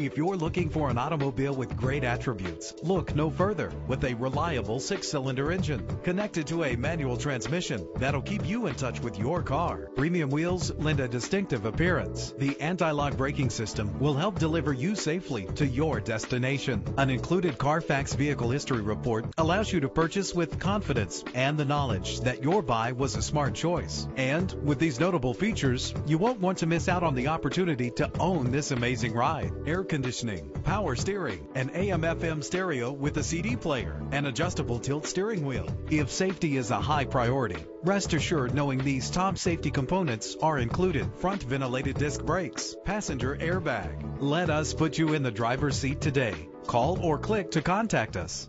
If you're looking for an automobile with great attributes, look no further. With a reliable six-cylinder engine connected to a manual transmission that'll keep you in touch with your car. Premium wheels lend a distinctive appearance. The anti-lock braking system will help deliver you safely to your destination. An included Carfax vehicle history report allows you to purchase with confidence and the knowledge that your buy was a smart choice. And with these notable features, you won't want to miss out on the opportunity to own this amazing ride. Air conditioning, power steering, an AM FM stereo with a CD player, an adjustable tilt steering wheel. If safety is a high priority, rest assured knowing these top safety components are included. Front ventilated disc brakes, passenger airbag. Let us put you in the driver's seat today. Call or click to contact us.